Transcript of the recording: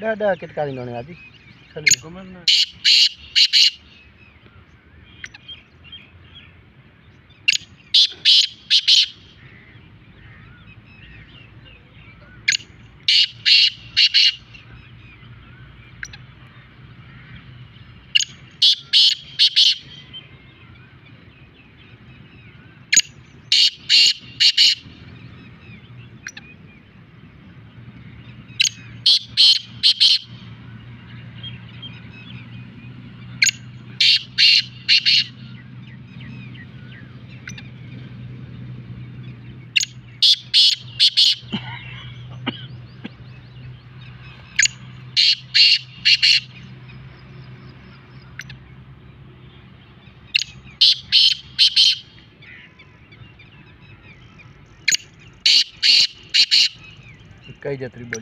dah dah kita kali nona lagi kali Ke mana? કઈ જત્રી બોલી.